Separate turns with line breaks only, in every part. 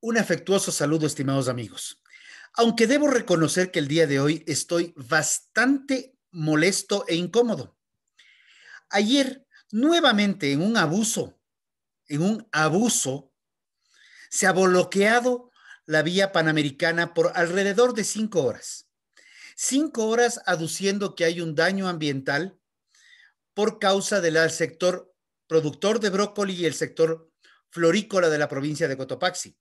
Un afectuoso saludo, estimados amigos. Aunque debo reconocer que el día de hoy estoy bastante molesto e incómodo. Ayer, nuevamente, en un abuso, en un abuso, se ha bloqueado la vía panamericana por alrededor de cinco horas. Cinco horas aduciendo que hay un daño ambiental por causa del sector productor de brócoli y el sector florícola de la provincia de Cotopaxi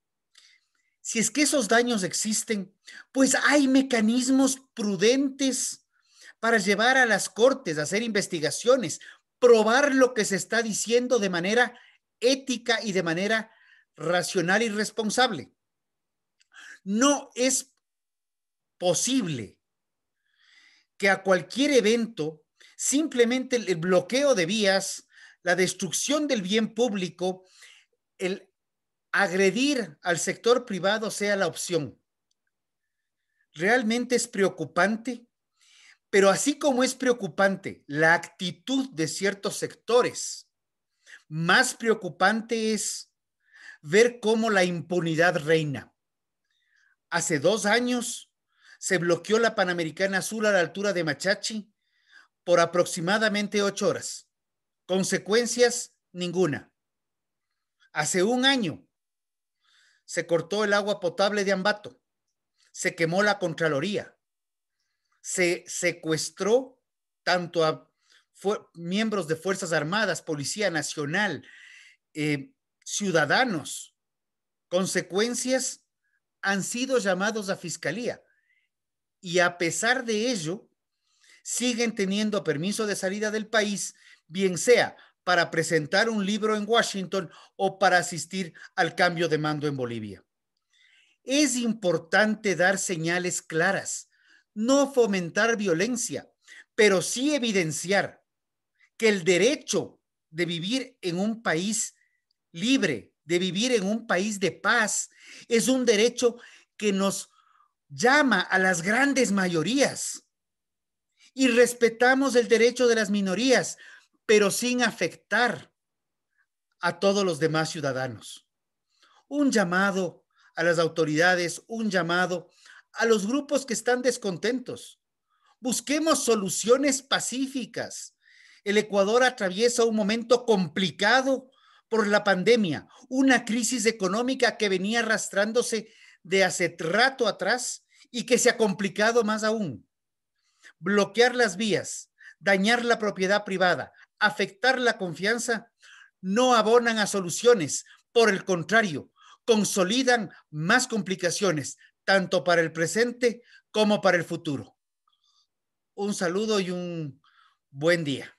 si es que esos daños existen, pues hay mecanismos prudentes para llevar a las cortes a hacer investigaciones, probar lo que se está diciendo de manera ética y de manera racional y responsable. No es posible que a cualquier evento simplemente el bloqueo de vías, la destrucción del bien público, el agredir al sector privado sea la opción. Realmente es preocupante, pero así como es preocupante la actitud de ciertos sectores, más preocupante es ver cómo la impunidad reina. Hace dos años se bloqueó la Panamericana Sur a la altura de Machachi por aproximadamente ocho horas. Consecuencias, ninguna. Hace un año se cortó el agua potable de Ambato, se quemó la Contraloría, se secuestró tanto a miembros de Fuerzas Armadas, Policía Nacional, eh, ciudadanos. Consecuencias han sido llamados a fiscalía y a pesar de ello, siguen teniendo permiso de salida del país, bien sea para presentar un libro en Washington o para asistir al cambio de mando en Bolivia. Es importante dar señales claras, no fomentar violencia, pero sí evidenciar que el derecho de vivir en un país libre, de vivir en un país de paz, es un derecho que nos llama a las grandes mayorías. Y respetamos el derecho de las minorías, pero sin afectar a todos los demás ciudadanos. Un llamado a las autoridades, un llamado a los grupos que están descontentos. Busquemos soluciones pacíficas. El Ecuador atraviesa un momento complicado por la pandemia, una crisis económica que venía arrastrándose de hace rato atrás y que se ha complicado más aún. Bloquear las vías, dañar la propiedad privada, afectar la confianza, no abonan a soluciones. Por el contrario, consolidan más complicaciones, tanto para el presente como para el futuro. Un saludo y un buen día.